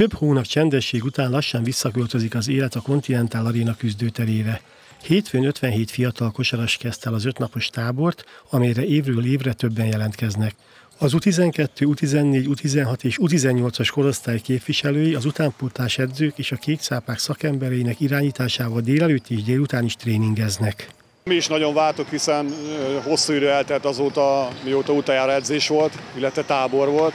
Több hónap csendesség után lassan visszaköltözik az élet a Continental Arena küzdőterére. Hétfőn 57 fiatal kosaras kezdte el az ötnapos tábort, amelyre évről évre többen jelentkeznek. Az U12, U14, U16 és U18-as korosztály képviselői, az utánpótlás edzők és a kékcápák szakembereinek irányításával délelőtt és délután is tréningeznek. Mi is nagyon váltok, hiszen hosszú idő eltelt azóta, mióta utajára edzés volt, illetve tábor volt.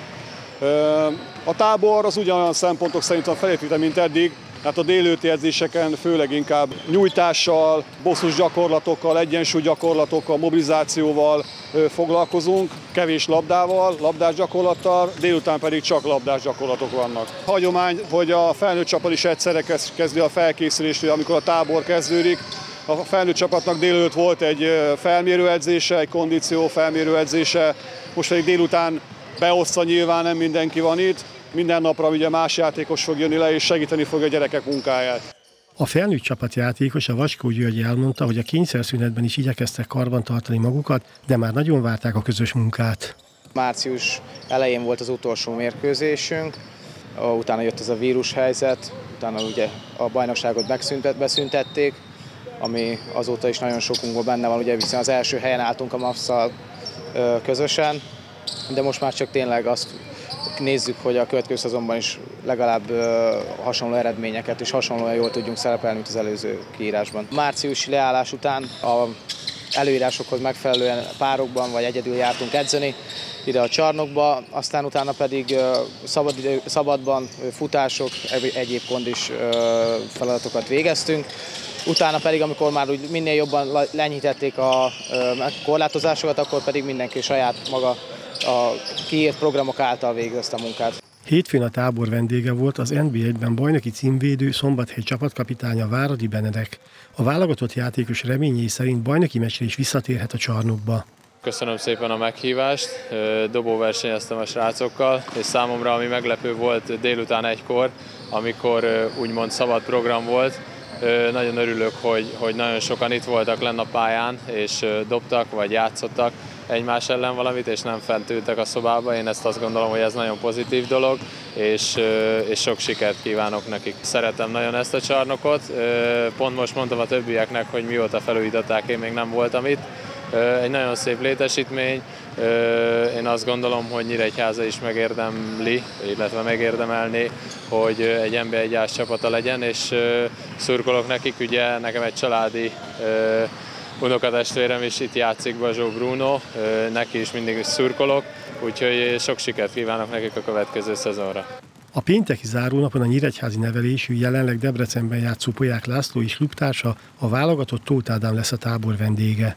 A tábor az ugyanolyan szempontok szerint a felépítve, mint eddig, tehát a délőtti edzéseken főleg inkább nyújtással, bosszus gyakorlatokkal, egyensúly gyakorlatokkal, mobilizációval foglalkozunk, kevés labdával, labdás gyakorlattal, délután pedig csak labdás gyakorlatok vannak. Hagyomány, hogy a felnőtt csapat is egyszerre kezdi a felkészülést, amikor a tábor kezdődik, a felnőtt csapatnak délőtt volt egy felmérőedzése, egy kondíció felmérőedzése, most pedig délután beosztva nyilván nem mindenki van itt, minden napra ugye más játékos fog jönni le, és segíteni fog a gyerekek munkáját. A felnőtt csapat játékos, a Vaskó György elmondta, hogy a kényszerszünetben is igyekeztek karban tartani magukat, de már nagyon várták a közös munkát. Március elején volt az utolsó mérkőzésünk, utána jött ez a vírushelyzet, utána ugye a bajnokságot megszüntet, beszüntették, ami azóta is nagyon sokunkban benne van, ugye viszont az első helyen álltunk a maps közösen, de most már csak tényleg azt nézzük, hogy a következő szezonban is legalább hasonló eredményeket és hasonlóan jól tudjunk szerepelni, mint az előző kiírásban. Márciusi leállás után a előírásokhoz megfelelően párokban vagy egyedül jártunk edzeni ide a csarnokba, aztán utána pedig szabad, szabadban futások, egyéb kondis feladatokat végeztünk. Utána pedig, amikor már úgy minél jobban lenyítették a korlátozásokat, akkor pedig mindenki saját maga a kiírt programok által végezte a munkát. Hétfőn a tábor vendége volt az NB1-ben bajnoki címvédő Szombathely csapatkapitánya Váradi Benedek. A válogatott játékos reményei szerint bajnoki meccsre is visszatérhet a csarnokba. Köszönöm szépen a meghívást, dobóversenyeztem a srácokkal, és számomra ami meglepő volt délután egykor, amikor úgymond szabad program volt, nagyon örülök, hogy, hogy nagyon sokan itt voltak lenne a pályán, és dobtak vagy játszottak egymás ellen valamit, és nem fent ültek a szobába. Én ezt azt gondolom, hogy ez nagyon pozitív dolog, és, és sok sikert kívánok nekik. Szeretem nagyon ezt a csarnokot. Pont most mondtam a többieknek, hogy mióta felújították, én még nem voltam itt. Egy nagyon szép létesítmény, én azt gondolom, hogy Nyíregyháza is megérdemli, illetve megérdemelni, hogy egy ember egy csapata legyen, és szurkolok nekik, ugye nekem egy családi unokatestvérem is itt játszik, Bazsó Bruno, neki is mindig is szurkolok, úgyhogy sok sikert kívánok nekik a következő szezonra. A pénteki zárónapon a nyíregyházi nevelésű, jelenleg Debrecenben játszó Polyák László és klubtársa, a válogatott Tóth Ádám lesz a tábor vendége.